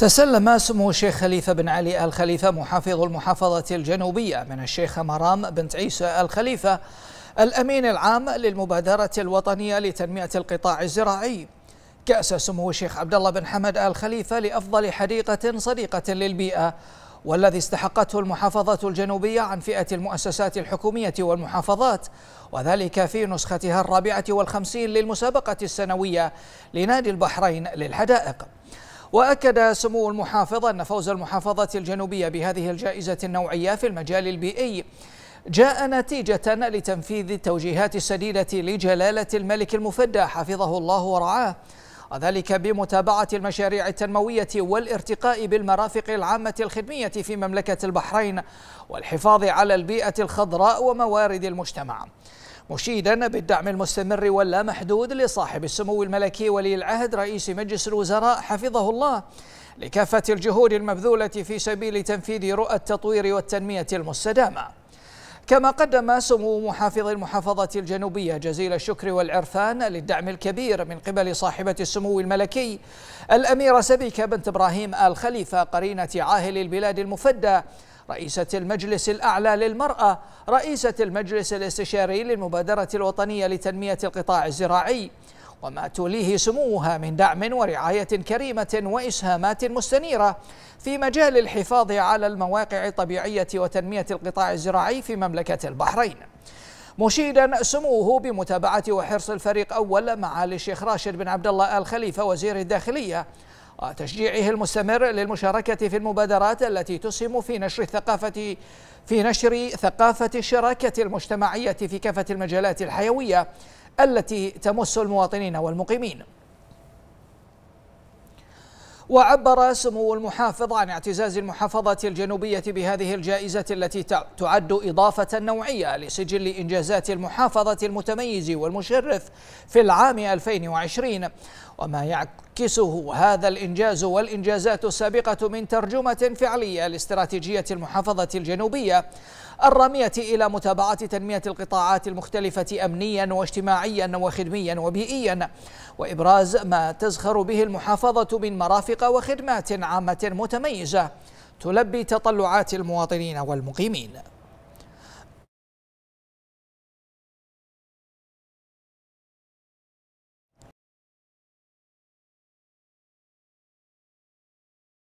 تسلم سمو الشيخ خليفة بن علي الخليفة محافظ المحافظة الجنوبية من الشيخ مرام بنت عيسى الخليفة الأمين العام للمبادرة الوطنية لتنمية القطاع الزراعي. كأس سمو الشيخ عبد الله بن حمد الخليفة لأفضل حديقة صديقة للبيئة والذي استحقته المحافظة الجنوبية عن فئة المؤسسات الحكومية والمحافظات وذلك في نسختها الرابعة والخمسين للمسابقة السنوية لنادي البحرين للحدائق. وأكد سمو المحافظ أن فوز المحافظة الجنوبية بهذه الجائزة النوعية في المجال البيئي. جاء نتيجة لتنفيذ التوجيهات السديدة لجلالة الملك المفدى حفظه الله ورعاه. وذلك بمتابعة المشاريع التنموية والارتقاء بالمرافق العامة الخدمية في مملكة البحرين والحفاظ على البيئة الخضراء وموارد المجتمع. مشيدا بالدعم المستمر واللامحدود لصاحب السمو الملكي ولي العهد رئيس مجلس الوزراء حفظه الله لكافة الجهود المبذولة في سبيل تنفيذ رؤى التطوير والتنمية المستدامة. كما قدم سمو محافظ المحافظة الجنوبية جزيل الشكر والعرفان للدعم الكبير من قبل صاحبة السمو الملكي الأميرة سبيكة بنت إبراهيم آل خليفة قرينة عاهل البلاد المفدى رئيسة المجلس الأعلى للمرأة رئيسة المجلس الاستشاري للمبادرة الوطنية لتنمية القطاع الزراعي. وما توليه سموها من دعم ورعاية كريمة وإسهامات مستنيرة في مجال الحفاظ على المواقع الطبيعية وتنمية القطاع الزراعي في مملكة البحرين. مشيدا سموه بمتابعة وحرص الفريق أول معالي الشيخ راشد بن عبد الله آل خليفة وزير الداخلية وتشجيعه المستمر للمشاركة في المبادرات التي تسهم في نشر الثقافة في نشر ثقافة الشراكة المجتمعية في كافة المجالات الحيوية التي تمس المواطنين والمقيمين. وعبر سمو المحافظ عن اعتزاز المحافظة الجنوبية بهذه الجائزة التي تعد إضافة نوعية لسجل إنجازات المحافظة المتميز والمشرف في العام 2020 وما يعكسه هذا الإنجاز والإنجازات السابقة من ترجمة فعلية لاستراتيجية المحافظة الجنوبية الرامية إلى متابعة تنمية القطاعات المختلفة أمنيا واجتماعيا وخدميا وبيئيا. وإبراز ما تزخر به المحافظة من مرافق وخدمات عامة متميزة تلبي تطلعات المواطنين والمقيمين.